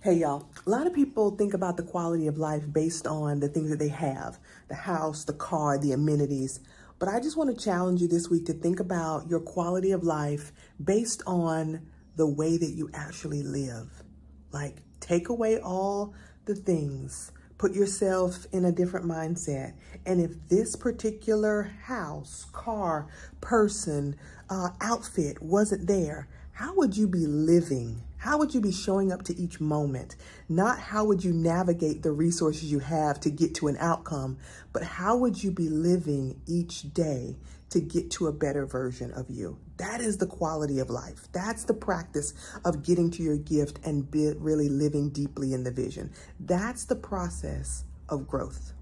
Hey y'all, a lot of people think about the quality of life based on the things that they have, the house, the car, the amenities. But I just want to challenge you this week to think about your quality of life based on the way that you actually live. Like take away all the things, put yourself in a different mindset. And if this particular house, car, person, uh, outfit wasn't there, how would you be living? How would you be showing up to each moment? Not how would you navigate the resources you have to get to an outcome, but how would you be living each day to get to a better version of you? That is the quality of life. That's the practice of getting to your gift and really living deeply in the vision. That's the process of growth.